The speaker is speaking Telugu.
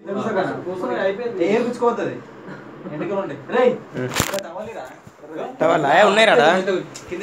ఏం పుచ్చుకోవద్దు ఎండుకలు ఉండే టవల్ ఉన్నాయిరా కింద